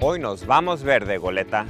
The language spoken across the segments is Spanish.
Hoy nos vamos verde, Goleta.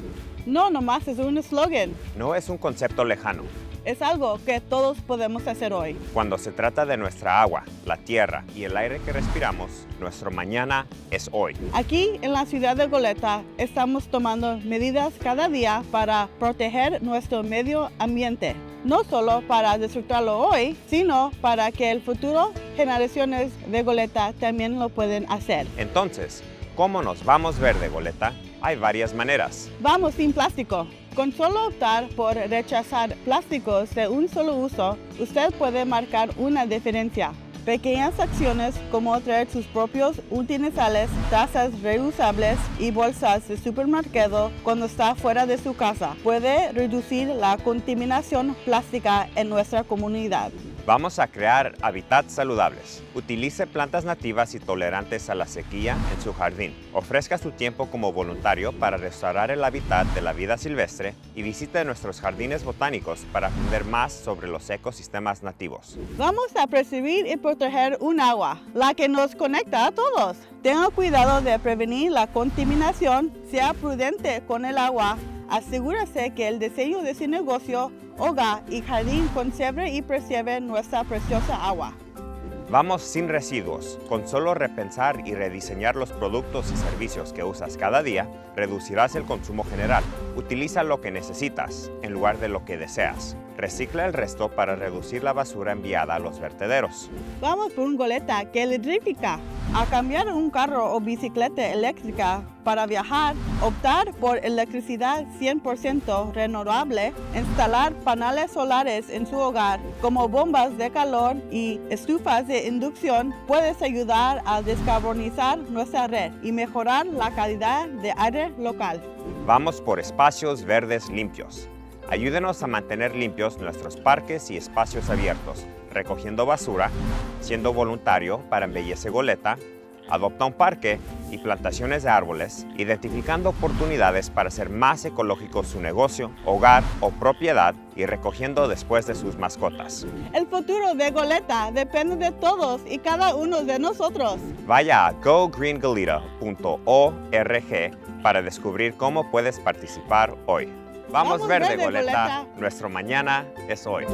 No, nomás es un eslogan. No es un concepto lejano. Es algo que todos podemos hacer hoy. Cuando se trata de nuestra agua, la tierra y el aire que respiramos, nuestro mañana es hoy. Aquí en la ciudad de Goleta estamos tomando medidas cada día para proteger nuestro medio ambiente. No solo para disfrutarlo hoy, sino para que el futuro generaciones de Goleta también lo pueden hacer. Entonces, ¿cómo nos vamos verde, Goleta? Hay varias maneras. Vamos sin plástico. Con solo optar por rechazar plásticos de un solo uso, usted puede marcar una diferencia. Pequeñas acciones como traer sus propios utensillos, tazas reusables y bolsas de supermercado cuando está fuera de su casa puede reducir la contaminación plástica en nuestra comunidad. Vamos a crear hábitats saludables. Utilice plantas nativas y tolerantes a la sequía en su jardín. Ofrezca su tiempo como voluntario para restaurar el hábitat de la vida silvestre y visite nuestros jardines botánicos para aprender más sobre los ecosistemas nativos. Vamos a percibir y proteger un agua, la que nos conecta a todos. Tenga cuidado de prevenir la contaminación, sea prudente con el agua Asegúrese que el diseño de su negocio, hogar y jardín conserve y preserve nuestra preciosa agua. Vamos sin residuos. Con solo repensar y rediseñar los productos y servicios que usas cada día, reducirás el consumo general. Utiliza lo que necesitas en lugar de lo que deseas. Recicla el resto para reducir la basura enviada a los vertederos. Vamos por un goleta que electrifica. A cambiar un carro o bicicleta eléctrica para viajar, optar por electricidad 100% renovable, instalar paneles solares en su hogar como bombas de calor y estufas de inducción, puedes ayudar a descarbonizar nuestra red y mejorar la calidad de aire local. Vamos por espacios verdes limpios. Ayúdenos a mantener limpios nuestros parques y espacios abiertos, recogiendo basura, siendo voluntario para Embellece Goleta, adopta un parque y plantaciones de árboles, identificando oportunidades para hacer más ecológico su negocio, hogar o propiedad y recogiendo después de sus mascotas. El futuro de Goleta depende de todos y cada uno de nosotros. Vaya a gogreengalita.org para descubrir cómo puedes participar hoy. Vamos, verde, Goleta. Nuestro mañana es hoy.